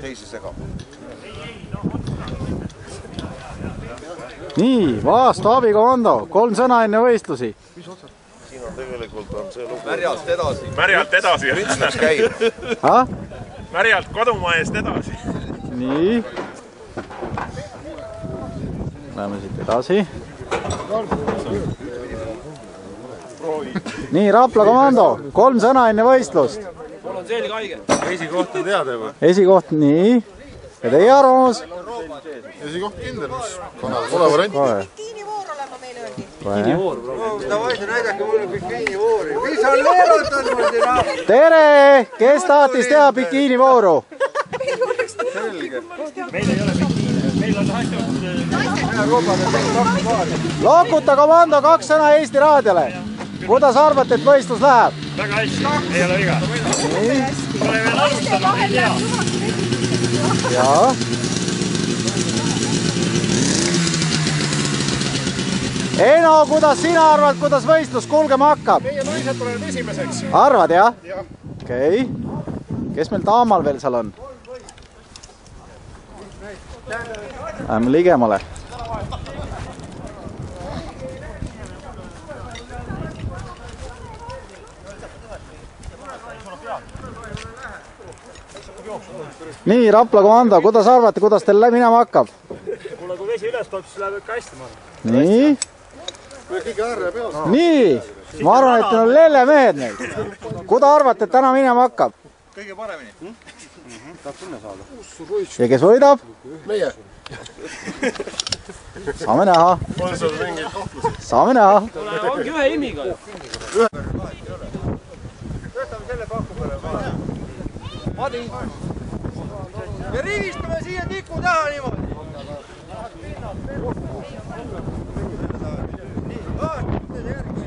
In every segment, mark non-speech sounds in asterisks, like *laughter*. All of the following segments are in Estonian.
teisi segab. nii, vastu abikomando, kolm sõna enne võistlusi. siin on tegelikult on see lugu. märjalt edasi. märjalt edasi, printslas *laughs* käib. märjalt kodumaa eest edasi. nii. Läheme siit edasi. nii, Rapla komando, kolm sõna enne võistlust. mul on selg haige. esikoht on teada juba. esikoht, nii. ja teie arvamus? esikoht kindel, mis pole varianti. kohe. bikiinivoor olema meile öeldi. kohe. davai, näidake mulle bikiinivoori. mis on leerutanud mul siin? tere, kes tahtis teha bikiinivooru? Lokuta komando, kaks sõna Eesti Raadiole. Kuidas arvate, et võistlus läheb? väga hästi, ei ole viga. Pole veel alustanud, ei tea. jaa. Eno, kuidas sina arvad, kuidas võistlus kulgema hakkab? meie naised tulevad esimeseks. arvad jah? okei okay.. kes meil daamal veel seal on? Läheme ligemale. nii, Rapla komando, kuidas arvate, kuidas teil minema hakkab? kuule, kui vesi üles tuleb, siis läheb ikka hästi, ma arvan. nii. nii, ma arvan, et teil on lellemehed nüüd. kuida arvate, et täna minema hakkab? kõige paremini. ja kes võidab? meie. saame näha, on seal mingeid kahtlusi? saame näha. ongi ühe imiga ju. võtame selle paku peale, vaata. Ja rivistame siia tiku taha niimoodi. nii, vaata järgi.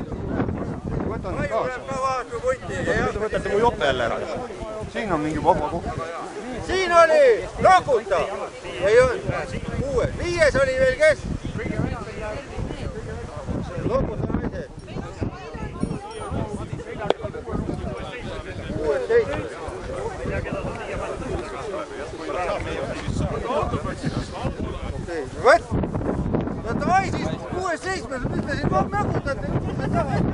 Raivo läheb ka vaatama punti. võtate mu jope jälle ära. siin on mingi vaba koht. siin oli Rakuta. ei olnud, kuues, viies oli veel kes? Rakuta naised. kuueteist. okei, vot. no davai siis, kuues, seitsmes, mis te siin mägutate, mis te tahate?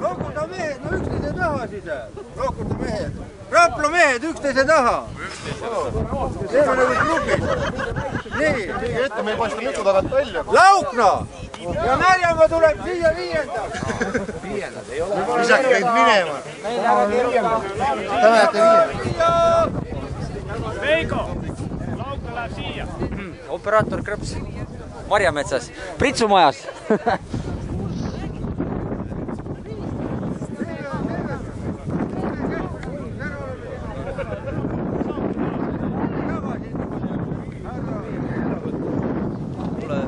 Rakuta mehed, no üksteise taha siis, Rakuta mehed. Rapla mehed üksteise taha. teeme nagu grupis. nii, keegi ette, me ei paista mitu tagant välja. Laukna ja Märjamaa tuleb siia viiendaks. visake neid minema. Te lähete viiendaks. Veiko, Lauka läheb siia. operaator Krõps Marjametsas, Pritsu majas *laughs* kuule,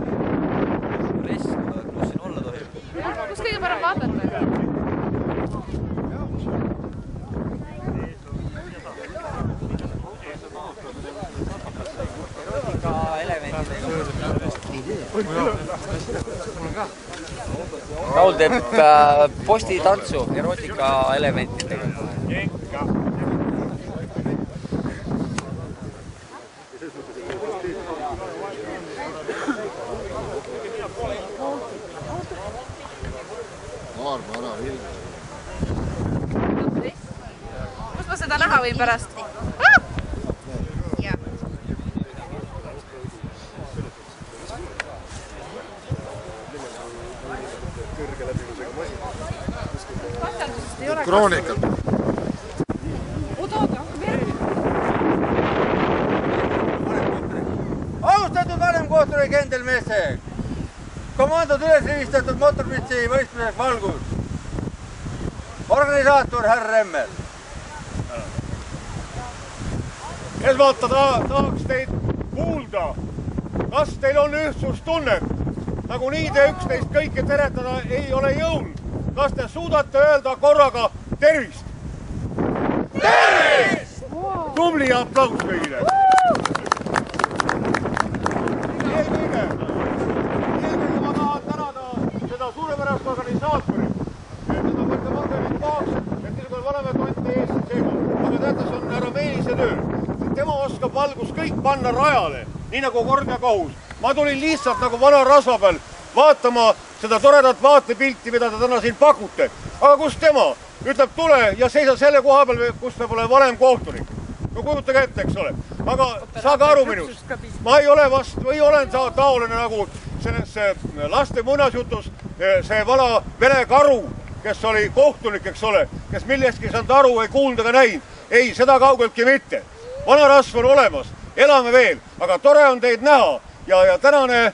Ress, kus siin olla tohib? kus kõige parem vaadata? Raul teeb äh, postitantsu erootika elementidega. Maarma ära, Vilja. kus ma seda näha võin pärast? järgi. austatud vanemkohtunik Endel Messe, komandod üles rivistatud mootorpitsi võistluseks Valgus. organisaator härra Remmel. esmalt ta tahaks teid kuulda, kas teil on ühtsustunnet. nagunii te üksteist kõike teretada ei ole jõudnud. kas te suudate öelda korraga tervist! tervist! tubli aplaus kõigile! eelkõige, eelkõige ma tahan tänada seda suurepärast organisaatorit, seda Võrke Margarit Paaks, et niisugune vanemekond ees seega. aga nagu teate, see on härra Meelise töö. tema oskab valgus kõik panna rajale, nii nagu kord ja kohus. ma tulin lihtsalt nagu vana rasva peal vaatama seda toredat vaatepilti, mida te täna siin pakute. aga kus tema? ütleb, tule ja seisa selle koha peal, kus ta pole varem kohtunik. no kujutage ette, eks ole. aga saage aru minust, ma ei ole vastu või olen ta taoline nagu selles laste muinasjutus see vana vene karu, kes oli kohtunik, eks ole, kes millestki ei saanud aru, ei kuulnud ega näinud. ei, seda kaugeltki mitte. vanarasv on olemas, elame veel, aga tore on teid näha ja, ja tänane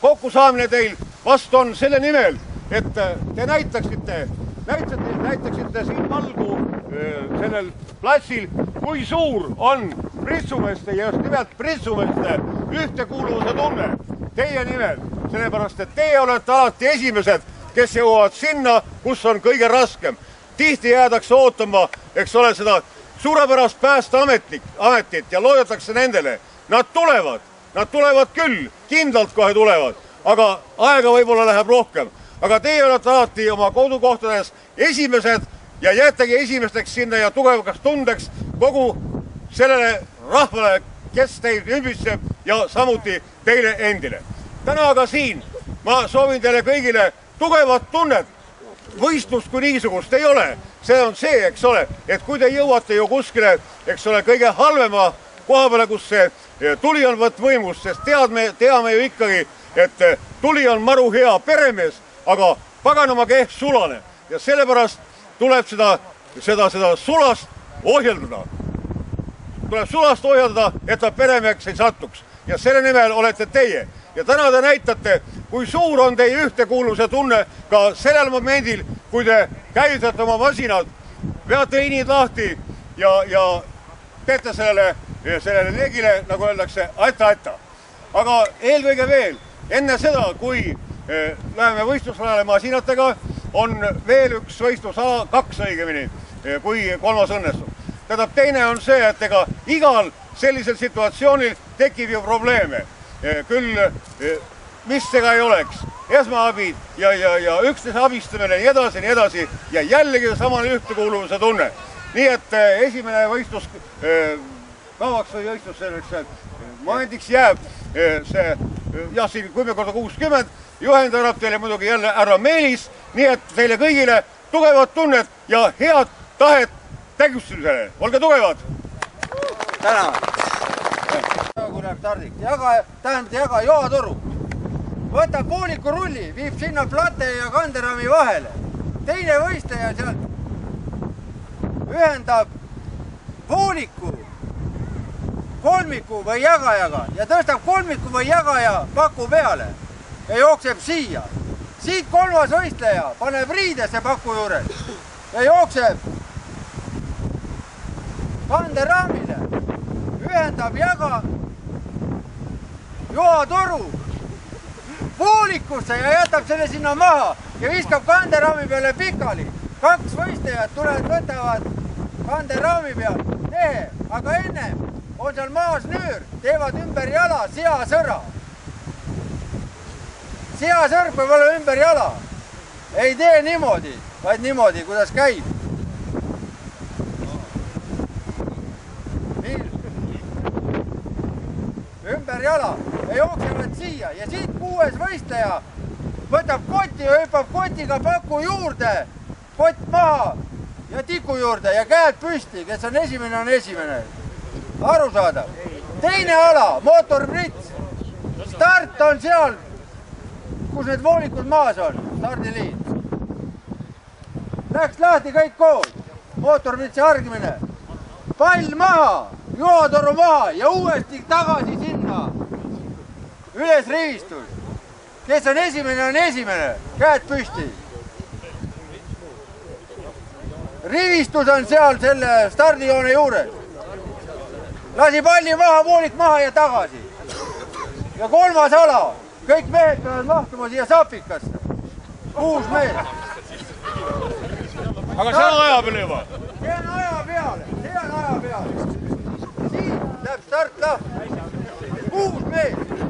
kokkusaamine teil vast on selle nimel, et te näitaksite näitaksite, näitaksite siin valgu sellel platsil, kui suur on pritsumeeste ja just nimelt pritsumeeste ühtekuuluvuse tunne teie nimel, sellepärast et teie olete alati esimesed, kes jõuavad sinna, kus on kõige raskem. tihti jäädakse ootama, eks ole, seda suurepärast päästeametnik, ametit ja loodetakse nendele. Nad tulevad, nad tulevad küll, kindlalt kohe tulevad, aga aega võib-olla läheb rohkem aga teie olete alati oma kodukohtades esimesed ja jäätegi esimesteks sinna ja tugevaks tundeks kogu sellele rahvale, kes teid ümbritseb ja samuti teile endile. täna aga siin ma soovin teile kõigile tugevat tunnet. võistlust kui niisugust ei ole, see on see, eks ole, et kui te jõuate ju kuskile, eks ole, kõige halvema koha peale, kus see tuli on võtt võimust, sest teadme, teame ju ikkagi, et tuli on maru hea peremees aga paganama kehv sulane. Ja sellepärast tuleb seda, seda, seda sulast ohjeldada. tuleb sulast ohjeldada, et ta peremeheks ei satuks. Ja selle nimel olete teie. Ja täna te näitate, kui suur on teie ühtekuuluvuse tunne ka sellel momendil, kui te käivitate oma masinad, veate liinid lahti ja, ja teete sellele, sellele leegile, nagu öeldakse, aita-aita. aga eelkõige veel, enne seda, kui läheme võistlusrajale masinatega, on veel üks võistlusala, kaks õigemini, kui kolmas õnnestub. tähendab, teine on see, et ega igal sellisel situatsioonil tekib ju probleeme. küll mis ega ei oleks, esmaabid ja, ja, ja üksteise abistamine ja nii edasi, nii edasi ja jällegi samane ühtekuuluvuse tunne. nii et esimene võistlus kavaks või võistlus selleks momendiks jääb see jah, siin kümme korda kuuskümmend juhendab teile muidugi jälle härra Meelis, nii et teile kõigile tugevat tunnet ja head tahet tegutsemisele, olge tugevad! tänan! kui läheb stardiks, jaga, tähendab jaga joatoru. võtab pooliku rulli, viib sinna plate ja kanderami vahele. teine võistleja sealt ühendab pooliku kolmiku või jagajaga ja tõstab kolmiku või jagaja paku peale ja jookseb siia. siit kolmas võistleja paneb riidesse paku juures ja jookseb kanderaamile, ühendab jaga joatoru voolikusse ja jätab selle sinna maha ja viskab kanderaami peale pikali. kaks võistlejat tulevad, võtavad kanderaami pealt mehe, aga ennem on seal maas nüür, teevad ümber jala seasõra seasõrg peab olema ümber jala. ei tee niimoodi, vaid niimoodi, kuidas käib. ümber jala ja jooksevad siia ja siit kuues võistleja võtab koti ja hüppab kotiga paku juurde, kott maha ja tiku juurde ja käed püsti, kes on esimene, on esimene. Arusaadav. teine ala, mootorprits. start on seal kus need voolikud maas on, stardiliin. Läks lahti kõik koos, mootorvitsi hargmine, pall maha, joatoru maha ja uuesti tagasi sinna. üles rivistus. kes on esimene, on esimene, käed püsti. rivistus on seal selle stardijoone juures. Lasi palli maha, voolik maha ja tagasi. ja kolmas ala kõik mehed peavad mahtuma siia sapikasse. kuus meest. aga see on aja peale juba? see on aja peale, see on aja peale. siit läheb start lahti. kuus meest